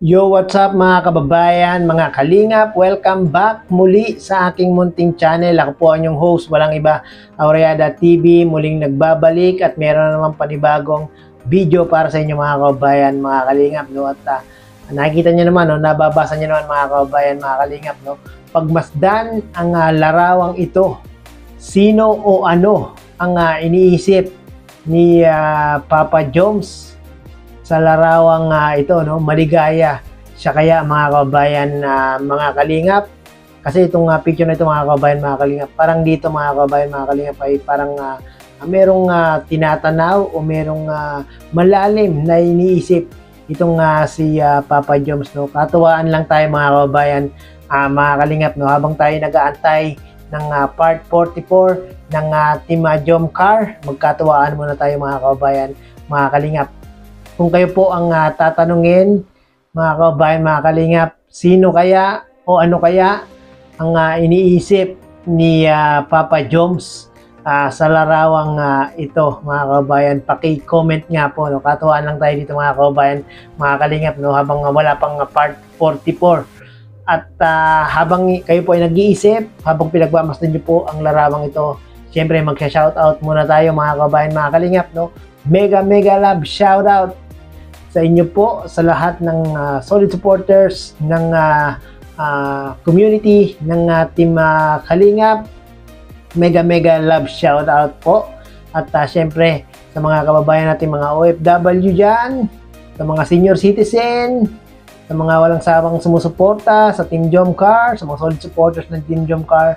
Yo, what's up mga kababayan, mga kalingap? Welcome back muli sa aking munting channel. Ako po ang inyong host, walang iba, Aureada TV. Muling nagbabalik at meron na naman panibagong video para sa inyo mga kababayan, mga kalingap. No? At ah, nakikita nyo naman, no? nababasa nyo naman mga kababayan, mga kalingap. No? Pagmasdan ang ah, larawang ito, sino o ano ang ah, iniisip ni ah, Papa Joms sa larawang ah, ito no maligaya. Siya kaya mga kababayan na mga kalingap. Kasi itong ah, picture na ito mga kababayan mga kalingap parang dito mga kababayan mga kalingap ay parang ah, ah, merong ah, tinatanaw o merong ah, malalim na iniisip itong ah, si ah, Papa Joms no. Katuwaan lang tayo mga kababayan ah, mga kalingap no. Habang tayo nag-aantay ng ah, part 44 ng uh, Team ah, Jom Car magkatuwaan muna tayo mga kababayan mga kalingap kung kayo po ang ah, tatanungin, mga kababayan, mga kalingap, sino kaya o ano kaya ang ah, iniisip ni ah, Papa Joms ah, sa larawang ah, ito, mga kababayan, paki-comment nga po, no? katuwaan lang tayo dito mga kababayan, mga kalingap, no? habang ah, wala pang ah, part 44. At ah, habang kayo po ay nag-iisip, habang pinagmamasdan niyo po ang larawang ito, Siyempre, mag-shoutout muna tayo mga kababayan, mga kalingap, no? Mega, mega love shoutout sa inyo po, sa lahat ng ah, solid supporters ng ah, ah, community ng ah, Team ah, Kalingap. Mega, mega love shoutout po. At ah, syempre, sa mga kababayan natin, mga OFW dyan, sa mga senior citizen, sa mga walang sawang sumusuporta sa Team Jomcar, sa mga solid supporters ng Team Jomcar,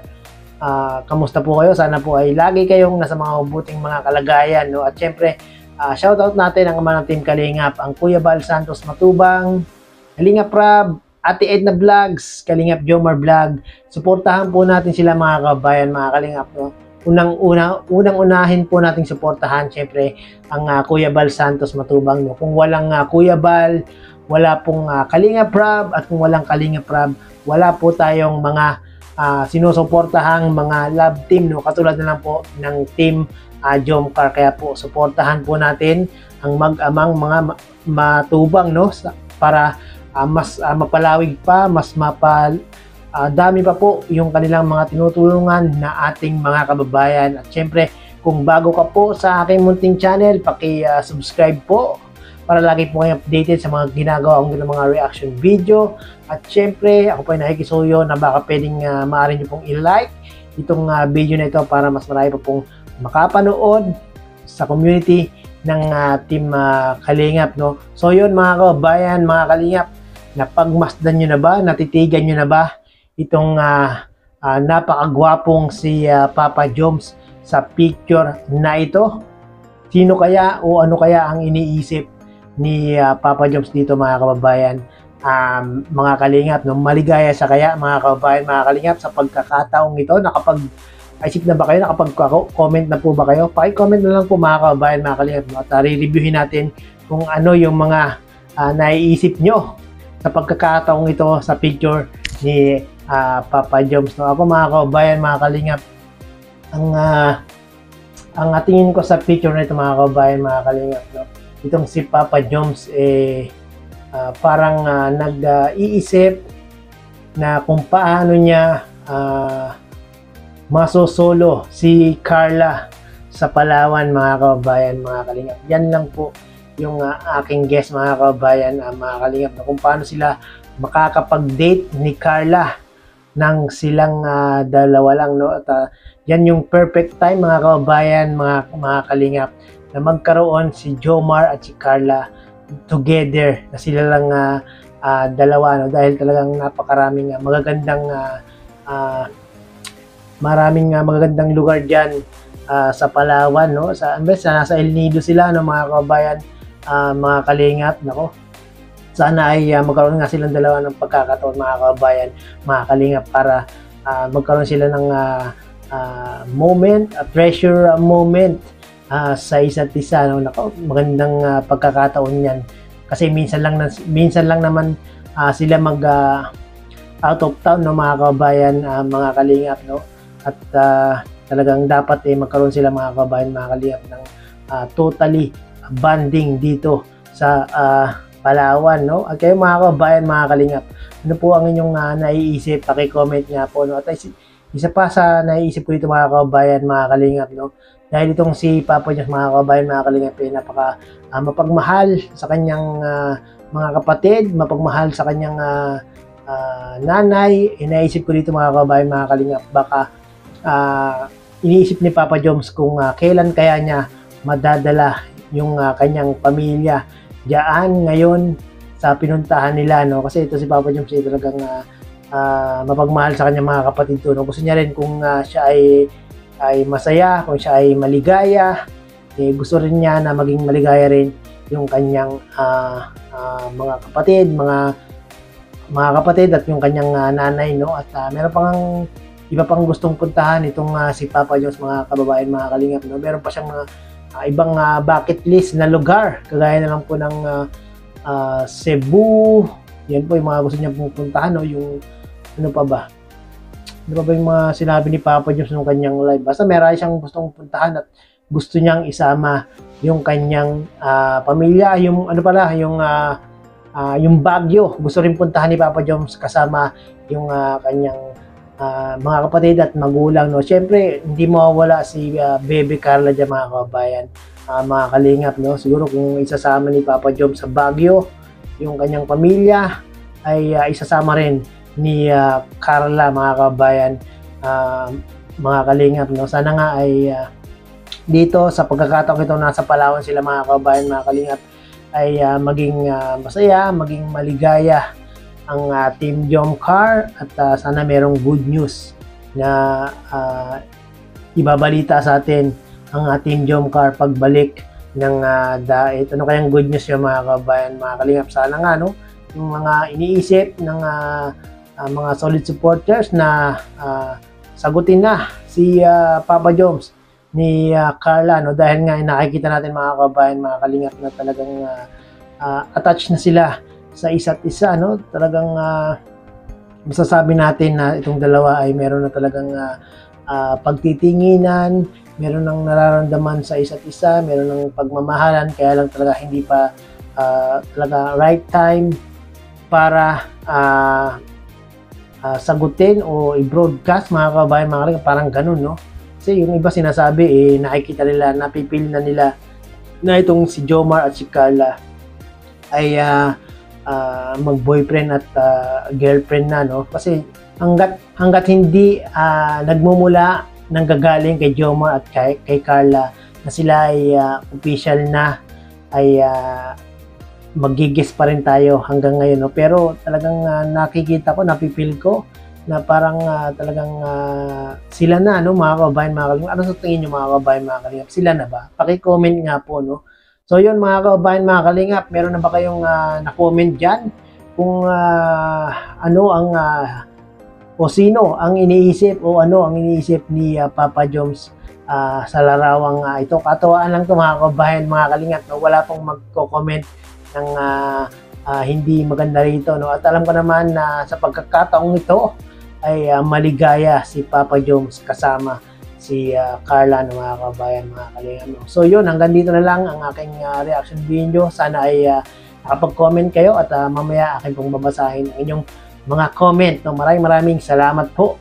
Ah, kamusta po kayo? Sana po ay lagi kayong nasa mga mabuting mga kalagayan. No? At syempre, ah, shoutout natin ang ng Team Kalingap, ang Kuya Bal Santos Matubang, Kalingap Rab, Ate Edna Vlogs, Kalingap Jomar Vlog. Suportahan po natin sila mga kabayan, mga Kalingap. No? Unang una, unang unahin po nating suportahan syempre ang ah, Kuya Bal Santos Matubang. No? Kung walang ah, Kuya Bal, wala pong ah, Kalingap Rab at kung walang Kalingap Rab, wala po tayong mga ah, sinusuportahang mga love team no? Katulad na lang po ng team uh, Jomcar kaya po suportahan po natin ang mag-amang mga ma- matubang no? Sa- para ah, mas ah, mapalawig pa mas mapal ah, dami pa po yung kanilang mga tinutulungan na ating mga kababayan. At syempre kung bago ka po sa aking munting channel paki-subscribe po para lagi po kayo updated sa mga ginagawa kong mga reaction video. At syempre, ako po ay nakikisuyo na baka pwedeng uh, maaari nyo pong i-like itong uh, video na ito para mas marami pa pong makapanood sa community ng uh, Team uh, Kalingap. No? So yun mga kababayan, mga Kalingap, napagmasdan nyo na ba? Natitigan nyo na ba itong uh, uh, napakagwapong si uh, Papa Joms sa picture na ito? Sino kaya o ano kaya ang iniisip ni uh, Papa Jobs dito mga kababayan. Um, mga kalingap no? Maligaya sa kaya mga kababayan mga kalingap sa pagkakataong ito nakapag isip na ba kayo? Nakapag comment na po ba kayo? Paki-comment na lang po mga kababayan mga kalingap no? at uh, re-reviewin natin kung ano yung mga uh, naiisip nyo sa pagkakataong ito sa picture ni uh, Papa Jobs no? Ako mga kababayan mga kalingap ang uh, ang tingin ko sa picture na ito mga kababayan mga kalingap no itong si Papa Joms eh uh, parang uh, nag-iisip na kung paano niya uh, masosolo si Carla sa Palawan mga kababayan, mga kalingap. Yan lang po yung uh, aking guess mga kababayan, uh, mga kalingap, na kung paano sila makakapag-date ni Carla nang silang uh, dalawa lang. No? At uh, yan yung perfect time mga kababayan, mga, mga kalingap na magkaroon si Jomar at si Carla together na sila lang uh, uh, dalawa no? Dahil talagang napakaraming uh, magagandang uh, uh, maraming uh, magagandang lugar diyan uh, sa Palawan no? Sa ambes nasa El Nido sila no mga kabayan uh, mga kalingap nako. Sana ay uh, magkaroon nga silang dalawa ng pagkakataon mga kabayan mga kalingap para uh, magkaroon sila ng uh, uh, moment a treasure moment uh, sa isa't isa no nako magandang uh, pagkakataon yan kasi minsan lang na, minsan lang naman uh, sila mag uh, out of town no mga kabayan uh, mga kalingap no at uh, talagang dapat eh magkaroon sila mga kabayan mga kalingap ng uh, totally banding dito sa ah, Palawan, no? At kayo mga kabayan, mga kalingap, ano po ang inyong ah, naiisip? Paki-comment nga po, no? At isa pa sa naiisip ko dito mga kabayan, mga kalingap, no? Dahil itong si Papa Diyos, mga kabayan, mga kalingap, eh, napaka ah, mapagmahal sa kanyang ah, mga kapatid, mapagmahal sa kanyang ah, ah, nanay. Inaisip ko dito mga kabayan, mga kalingap, baka ah, iniisip ni Papa Joms kung ah, kailan kaya niya madadala yung ah, kanyang pamilya diyan ngayon sa pinuntahan nila no kasi ito si Papa Joms ay talagang ah, ah, mapagmahal sa kanyang mga kapatid no gusto niya rin kung ah, siya ay ay masaya kung siya ay maligaya eh, gusto rin niya na maging maligaya rin yung kanyang ah, ah, mga kapatid mga mga kapatid at yung kanyang ah, nanay no? At ah, meron pang iba pang gustong puntahan itong ah, si Papa Jones mga kababayan mga kalingap no? Meron pa siyang mga ah, ibang ah, bucket list na lugar. Kagaya na lang po ng ah, ah, Cebu. Yan po yung mga gusto niya pupuntahan no? Yung ano pa ba? Ano pa ba yung mga sinabi ni Papa Jones nung kanyang live? Basta meron siyang gustong puntahan at gusto niyang isama yung kanyang ah, pamilya yung ano pala yung ah, ah, yung Baguio. Gusto rin puntahan ni Papa Jones kasama yung ah, kanyang ah, mga kapatid at magulang no? Syempre hindi mawawala si ah, Baby Carla dyan mga kababayan Ah, mga kalingap no? Siguro kung isasama ni Papa Job sa Baguio yung kanyang pamilya ay ah, isasama rin ni ah, Carla mga kababayan Ah, mga kalingap no sana nga ay ah, dito sa pagkakataon ito nasa Palawan sila mga kababayan mga kalingap ay ah, maging ah, masaya maging maligaya ang ah, Team Jomcar at ah, sana merong good news na ah, ibabalita sa atin ang uh, Team Jomcar pagbalik ng ah, dait. Ano kayang good news yung mga kabayan, mga kalingap? Sana nga, no? Yung mga iniisip ng ah, ah, mga solid supporters na ah, sagutin na si ah, Papa Joms ni ah, Carla, no? Dahil nga nakikita natin mga kabayan, mga kalingap na talagang ah, ah, attached na sila sa isa't isa, no? Talagang ah, masasabi natin na itong dalawa ay meron na talagang ah, ah, pagtitinginan, meron ng nararamdaman sa isa't isa, meron ng pagmamahalan, kaya lang talaga hindi pa ah, talaga right time para ah, ah, sagutin o i-broadcast mga kabayan, mga kalingap, parang ganun, no? Kasi yung iba sinasabi, eh, nakikita nila, napipil na nila na itong si Jomar at si Carla ay ah, ah, mag-boyfriend at ah, girlfriend na, no? Kasi hanggat, hanggat hindi ah, nagmumula nang gagaling kay Jomar at kay, kay Carla na sila ay ah, official na ay uh, magigis pa rin tayo hanggang ngayon no pero talagang ah, nakikita ko napipil ko na parang ah, talagang ah, sila na no mga kababayan mga kalingap ano sa tingin niyo mga kababayan mga kalingap sila na ba paki-comment nga po no so yun mga kababayan mga kalingap meron na ba kayong ah, na-comment diyan kung ah, ano ang ah, o sino ang iniisip o ano ang iniisip ni ah, Papa Joms ah, sa larawang ah, ito. Katawaan lang to mga kabayan, mga kalingat. No? Wala pong magko-comment ng ah, ah, hindi maganda rito. No? At alam ko naman na sa pagkakataong ito ay ah, maligaya si Papa Joms kasama si ah, Carla no, mga kabayan, mga kalingat. No? So yun, hanggang dito na lang ang aking ah, reaction video. Sana ay ah, nakapag-comment kayo at ah, mamaya akin pong babasahin ang inyong mga comment. No? Maraming maraming salamat po